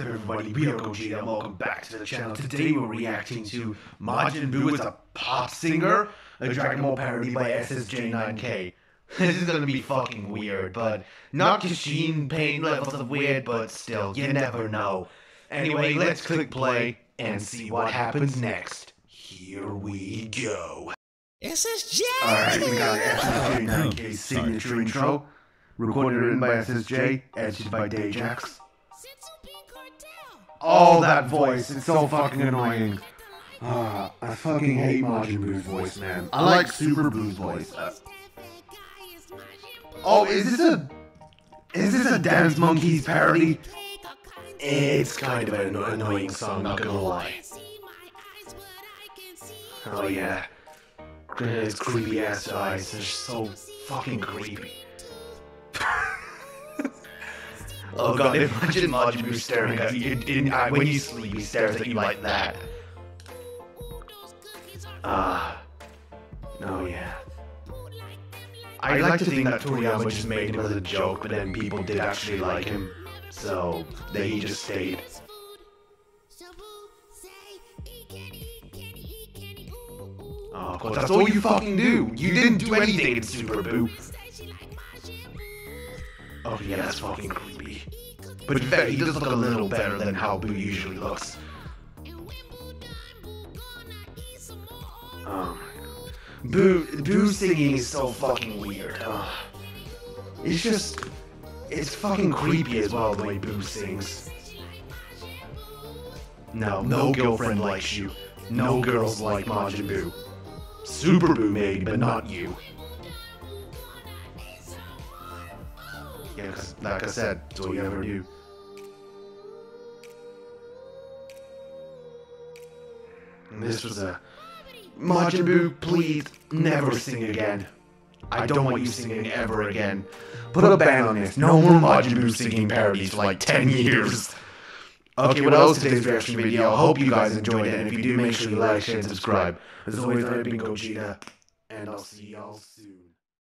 everybody, we are Gogeta and welcome back to the channel. Today we're reacting to Majin Buu as a pop singer, a Dragon Ball parody by SSJ9K. This is gonna be fucking weird, but not Kishin pain levels of weird, but still, you never know. Anyway, let's click play and see what happens next. Here we go. SSJ! Alright, we got SSJ9K signature intro, recorded and written by SSJ, edited by Dajax. Oh, that voice. It's so fucking annoying. Ah, I fucking hate Majin Buu's voice, man. I like Super Buu's voice. Uh, oh, is this a... Is this a Dance Monkeys parody? It's kind of an annoying song, not gonna lie. Oh yeah. His creepy ass eyes, they're so fucking creepy. Oh god, imagine Majin staring at you. In, in, uh, when you sleep, he stares at you like that. Ah. oh yeah. I like to think that Toriyama just made him as a joke, but then people did actually like him. So, they, he just stayed. Oh, of course, that's all you fucking do! You didn't do anything in Super Buu! Oh yeah, that's fucking creepy. But in fact, he does look a little better than how Buu usually looks. Um, Buu, Buu singing is so fucking weird. Uh, it's just, it's fucking creepy as well the way Buu sings. No, no girlfriend likes you. No girls like Majin Buu. Super Buu maybe, but not you. Because, like I said, it's all you ever do. And this was a... Majin Buu, please, never sing again. I don't want you singing ever again. Put a ban on this. No more Majin Buu singing parodies for like 10 years. Okay, what else today's reaction video? I hope you guys enjoyed it, and if you do, make sure you like, share, and subscribe. As always, I've been Gogeta, and I'll see y'all soon.